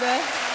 对。